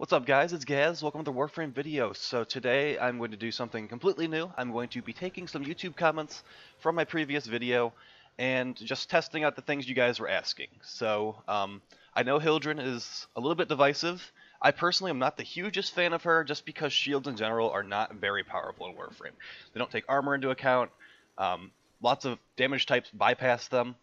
What's up guys, it's Gaz, welcome to the Warframe video. So today I'm going to do something completely new. I'm going to be taking some YouTube comments from my previous video and just testing out the things you guys were asking. So um, I know Hildryn is a little bit divisive. I personally am not the hugest fan of her just because shields in general are not very powerful in Warframe. They don't take armor into account, um, lots of damage types bypass them,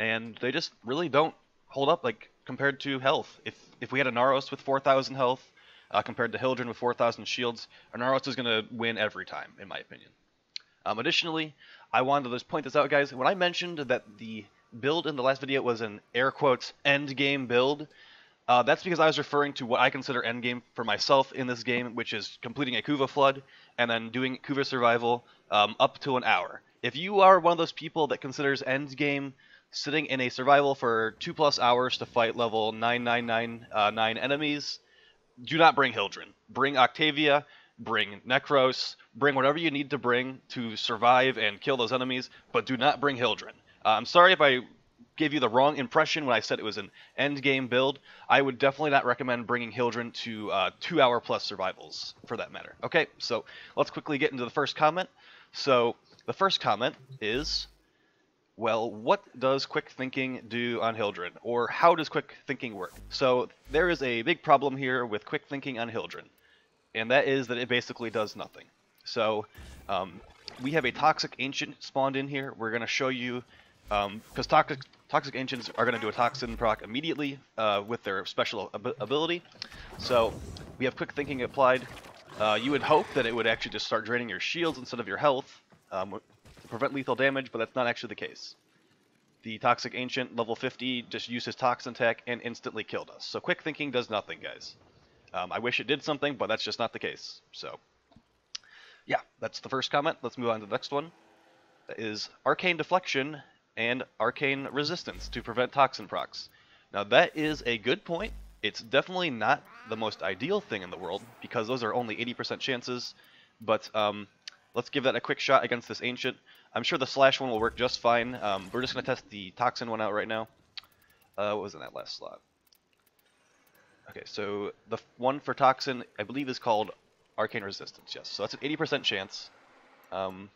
and they just really don't hold up like compared to health. If if we had Inaros with 4,000 health uh, compared to Hildryn with 4,000 shields, Inaros is going to win every time, in my opinion. Um, additionally, I wanted to just point this out, guys. When I mentioned that the build in the last video was an air quotes end game build, uh, that's because I was referring to what I consider end game for myself in this game, which is completing a Kuva flood and then doing Kuva survival um, up to an hour. If you are one of those people that considers end game sitting in a survival for two plus hours to fight level 9999 uh, enemies, do not bring Hildryn. Bring Octavia, bring Nekros. bring whatever you need to bring to survive and kill those enemies, but do not bring Hildryn. Uh, I'm sorry if I gave you the wrong impression when I said it was an end game build. I would definitely not recommend bringing Hildryn to uh, two hour plus survivals for that matter. Okay, so let's quickly get into the first comment. So the first comment is well, what does quick thinking do on Hildryn, Or how does quick thinking work? So there is a big problem here with quick thinking on Hildryn, and that is that it basically does nothing. So um, we have a Toxic Ancient spawned in here. We're going to show you, because um, Toxic, Toxic Ancients are going to do a Toxin proc immediately uh, with their special ab ability. So we have quick thinking applied. Uh, you would hope that it would actually just start draining your shields instead of your health, um, prevent lethal damage, but that's not actually the case. The Toxic Ancient, level 50, just used his Toxin tech and instantly killed us. So quick thinking does nothing, guys. Um, I wish it did something, but that's just not the case. So, yeah, that's the first comment. Let's move on to the next one. That is Arcane Deflection and Arcane Resistance to prevent Toxin procs. Now that is a good point. It's definitely not the most ideal thing in the world, because those are only 80% chances, but um, let's give that a quick shot against this Ancient. I'm sure the slash one will work just fine. Um, we're just going to test the toxin one out right now. Uh, what was in that last slot? Okay, so the one for toxin, I believe, is called arcane resistance. Yes, so that's an 80% chance. Um,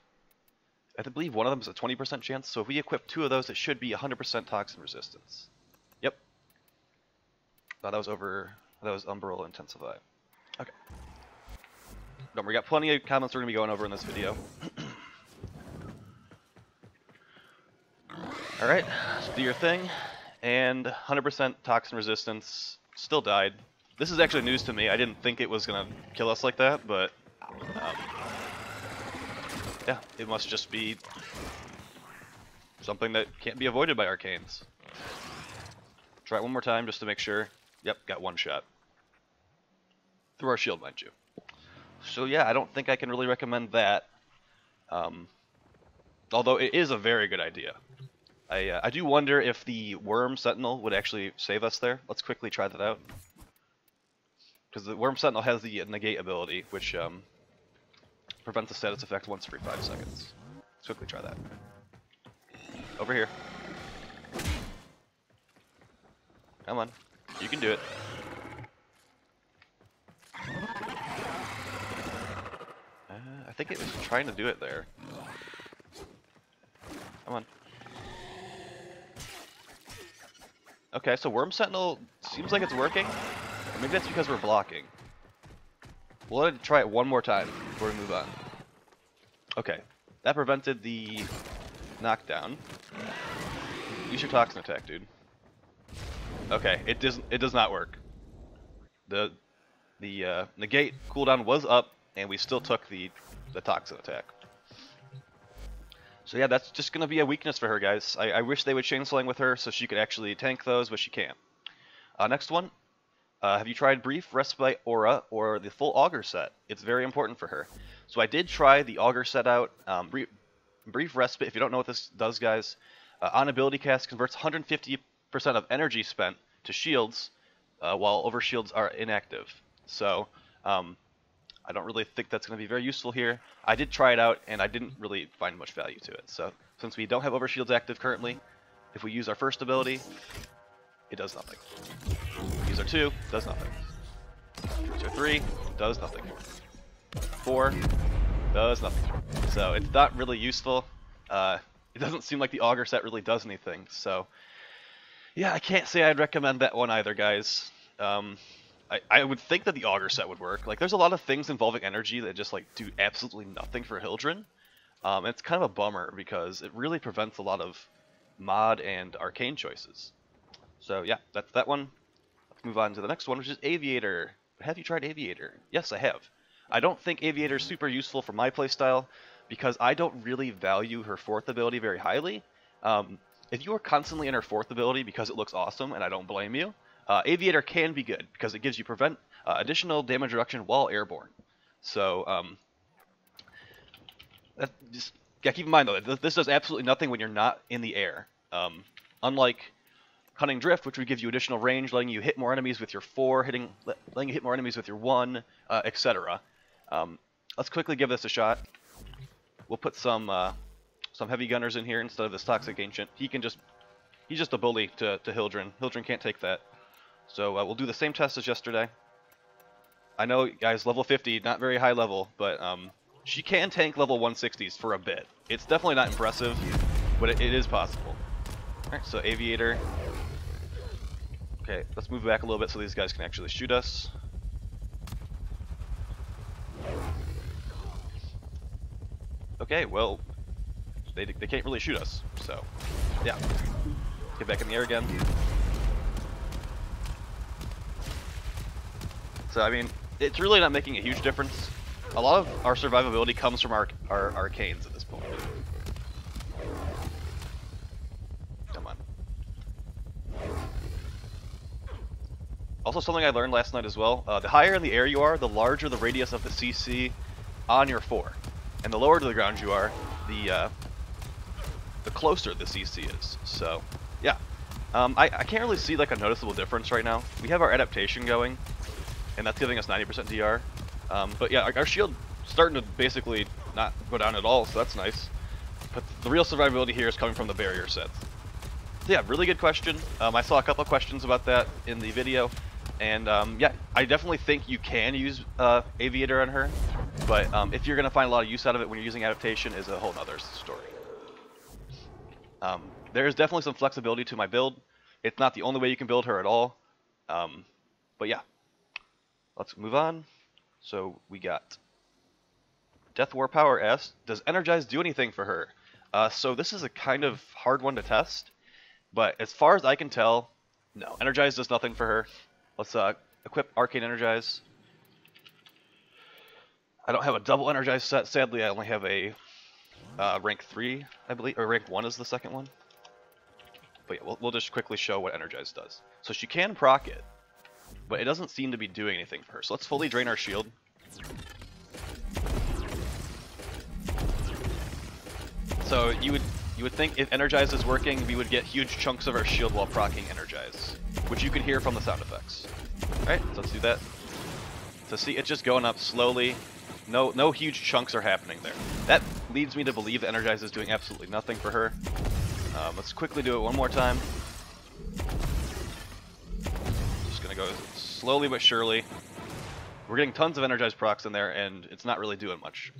I believe one of them is a 20% chance. So if we equip two of those, it should be 100% toxin resistance. Yep. Oh, that was over. That was Umbral Intensify. Okay. Don't worry, we got plenty of comments we're gonna be going over in this video. Alright, so do your thing. And 100% toxin resistance. Still died. This is actually news to me. I didn't think it was going to kill us like that, but... Um, yeah, it must just be something that can't be avoided by arcanes. Try it one more time just to make sure. Yep, got one shot. Through our shield, mind you. So yeah, I don't think I can really recommend that. Um, although it is a very good idea. I, uh, I do wonder if the Wyrm Sentinel would actually save us there. Let's quickly try that out. Because the Wyrm Sentinel has the negate ability, which um, prevents the status effect once every 5 seconds. Let's quickly try that. Over here. Come on. You can do it. Uh, I think it was trying to do it there. Come on. Okay, so Wyrm Sentinel seems like it's working. Maybe that's because we're blocking. We'll try it one more time before we move on. Okay, that prevented the knockdown. Use your toxin attack, dude. Okay, it does it does not work. The the uh, negate cooldown was up, and we still took the the toxin attack. So yeah, that's just going to be a weakness for her, guys. I, I wish they would chain sling with her so she could actually tank those, but she can't. Uh, next one. Uh, have you tried Brief, Respite, Aura, or the full Augur set? It's very important for her. So I did try the Augur set out. Um, brief, brief, Respite, if you don't know what this does, guys, uh, on ability cast converts 150% of energy spent to shields, uh, while overshields are inactive. So um, I don't really think that's going to be very useful here. I did try it out, and I didn't really find much value to it. So since we don't have Overshields active currently, if we use our first ability, it does nothing. Use our two, does nothing. Three does nothing. Four does nothing. So it's not really useful. Uh, it doesn't seem like the Augur set really does anything. So yeah, I can't say I'd recommend that one either, guys. Um, I, I would think that the Augur set would work. Like, there's a lot of things involving energy that just like do absolutely nothing for Hildryn. Um, it's kind of a bummer because it really prevents a lot of mod and arcane choices. So yeah, that's that one. Let's move on to the next one, which is Aviator. Have you tried Aviator? Yes, I have. I don't think Aviator is super useful for my playstyle because I don't really value her fourth ability very highly. Um, if you are constantly in her fourth ability because it looks awesome, and I don't blame you, uh, Aviator can be good because it gives you prevent uh, additional damage reduction while airborne. So um, that just yeah, keep in mind though, this does absolutely nothing when you're not in the air. Um, unlike Cunning Drift, which would give you additional range, letting you hit more enemies with your four, hitting letting you hit more enemies with your one, uh, etc. Um, let's quickly give this a shot. We'll put some uh, some heavy gunners in here instead of this toxic ancient. He can just he's just a bully to to Hildren. Hildryn can't take that. So uh, we'll do the same test as yesterday. I know, guys, level 50, not very high level, but um, she can tank level 160s for a bit. It's definitely not impressive, but it, it is possible. Alright, so Aviator. Okay, let's move back a little bit so these guys can actually shoot us. Okay, well, they, they can't really shoot us, so yeah. Get back in the air again. So, I mean, it's really not making a huge difference. A lot of our survivability comes from our, our arcanes at this point. Come on. Also, something I learned last night as well, uh, the higher in the air you are, the larger the radius of the CC on your 4. And the lower to the ground you are, the uh, the closer the CC is. So, yeah. Um, I, I can't really see like a noticeable difference right now. We have our adaptation going, and that's giving us 90% DR. Um, but yeah, our, our, shield starting to basically not go down at all, so that's nice. But the real survivability here is coming from the barrier sets. So yeah, really good question. Um, I saw a couple of questions about that in the video, and um, yeah, I definitely think you can use uh, Aviator on her, but um, if you're going to find a lot of use out of it when you're using adaptation is a whole other story. Um, there's definitely some flexibility to my build. It's not the only way you can build her at all, um, but yeah, Let's move on. So we got Death War Power S. Does Energize do anything for her? Uh, so this is a kind of hard one to test, but as far as I can tell, no. Energize does nothing for her. Let's uh, equip Arcane Energize. I don't have a double Energize set. Sadly, I only have a uh, rank 3, I believe, or rank 1 is the second one. But yeah, we'll, we'll just quickly show what Energize does. So she can proc it, but it doesn't seem to be doing anything for her. So let's fully drain our shield. So you would you would think if Energize is working, we would get huge chunks of our shield while procking Energize, which you can hear from the sound effects. Alright, so let's do that. So see, it's just going up slowly. No, no huge chunks are happening there. That leads me to believe that Energize is doing absolutely nothing for her. Um, let's quickly do it one more time. Just gonna go slowly but surely. We're getting tons of Energized procs in there, and it's not really doing much.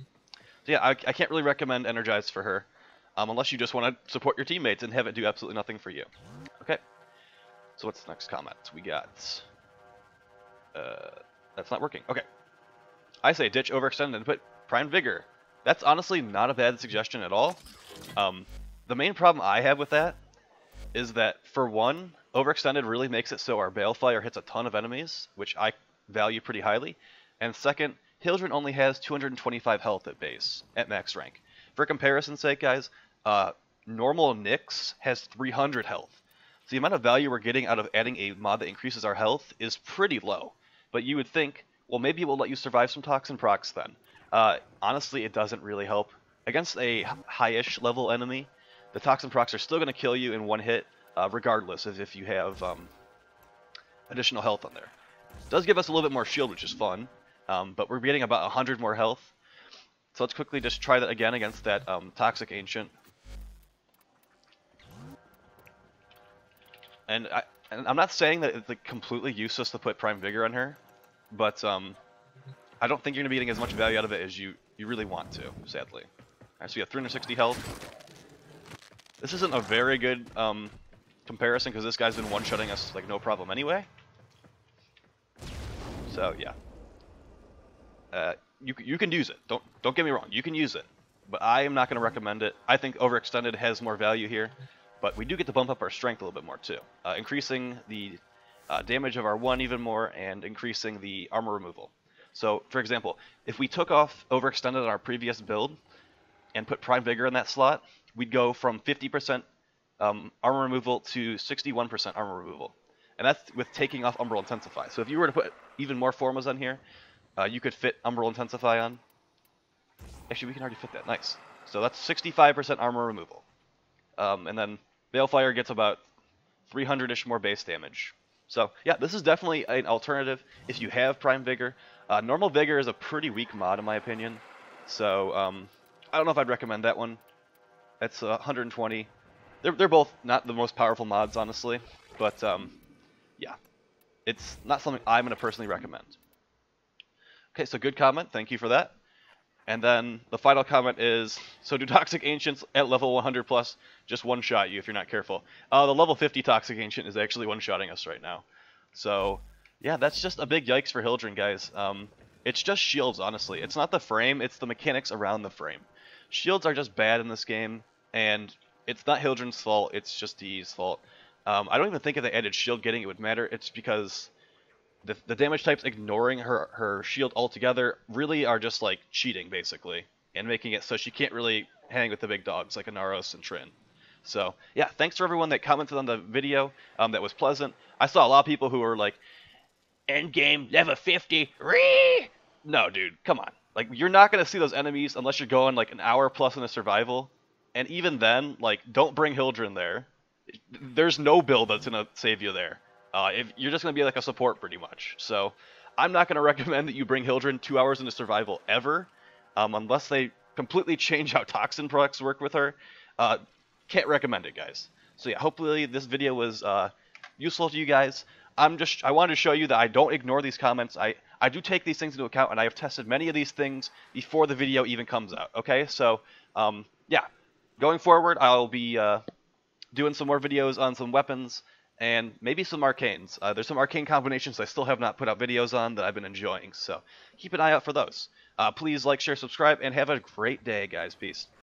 So yeah, I, I can't really recommend Energize for her, um, unless you just want to support your teammates and have it do absolutely nothing for you. Okay, so what's the next comment? We got... Uh, that's not working. Okay. I say ditch overextend and put Prime Vigor. That's honestly not a bad suggestion at all. Um, the main problem I have with that is that, for one, Overextended really makes it so our Balefire hits a ton of enemies, which I value pretty highly. And second, Hildryn only has 225 health at base, at max rank. For comparison's sake, guys, uh, normal Nyx has 300 health. So the amount of value we're getting out of adding a mod that increases our health is pretty low. But you would think, well, maybe it will let you survive some Toxin procs then. Uh, honestly, it doesn't really help. Against a high-ish level enemy, the Toxin procs are still going to kill you in one hit, uh, regardless of if you have um, additional health on there. It does give us a little bit more shield, which is fun, um, but we're getting about 100 more health. So let's quickly just try that again against that um, Toxic Ancient. And, I, and I'm not saying that it's like completely useless to put Prime Vigor on her, but um, I don't think you're going to be getting as much value out of it as you, you really want to, sadly. Alright, so we have 360 health. This isn't a very good um, comparison because this guy's been one-shotting us like no problem anyway. So yeah, uh, you you can use it. Don't don't get me wrong, you can use it, but I am not going to recommend it. I think overextended has more value here, but we do get to bump up our strength a little bit more too, uh, increasing the uh, damage of our one even more and increasing the armor removal. So, for example, if we took off overextended on our previous build and put Prime Vigor in that slot, we'd go from 50% um, armor removal to 61% armor removal. And that's with taking off Umbral Intensify. So if you were to put even more Formas on here, uh, you could fit Umbral Intensify on. Actually, we can already fit that. Nice. So that's 65% armor removal. Um, and then Balefire gets about 300-ish more base damage. So yeah, this is definitely an alternative if you have Prime Vigor. Uh, normal Vigor is a pretty weak mod in my opinion. So um, I don't know if I'd recommend that one. That's uh, 120. They're, they're both not the most powerful mods, honestly. But um, yeah, it's not something I'm going to personally recommend. Okay, so good comment. Thank you for that. And then the final comment is, so do Toxic Ancients at level 100 plus just one-shot you if you're not careful? Uh, the level 50 Toxic Ancient is actually one-shotting us right now. So, yeah, that's just a big yikes for Hildryn, guys. Um, it's just shields, honestly. It's not the frame, it's the mechanics around the frame. Shields are just bad in this game, and it's not Hildryn's fault, it's just DE's fault. Um, I don't even think if they added shield gating it would matter. It's because the, the damage types ignoring her, her shield altogether really are just like cheating, basically, and making it so she can't really hang with the big dogs like Inaros and Trin. So, yeah, thanks for everyone that commented on the video. Um, that was pleasant. I saw a lot of people who were like, endgame, level 50, Ree! No, dude, come on. Like, you're not going to see those enemies unless you're going like an hour plus in a survival. And even then, like, don't bring Hildryn there. There's no build that's to save you there. Uh, if you're just going to be like a support pretty much. So I'm not going to recommend that you bring Hildryn two hours into survival ever, um, unless they completely change how toxin products work with her. Uh, can't recommend it, guys. So yeah, hopefully this video was uh, useful to you guys. I'm just I wanted to show you that I don't ignore these comments. I I do take these things into account, and I have tested many of these things before the video even comes out. Okay, so um, yeah, going forward, I'll be uh, doing some more videos on some weapons and maybe some arcanes. Uh, there's some arcane combinations I still have not put out videos on that I've been enjoying, so keep an eye out for those. Uh, please like, share, subscribe, and have a great day, guys. Peace.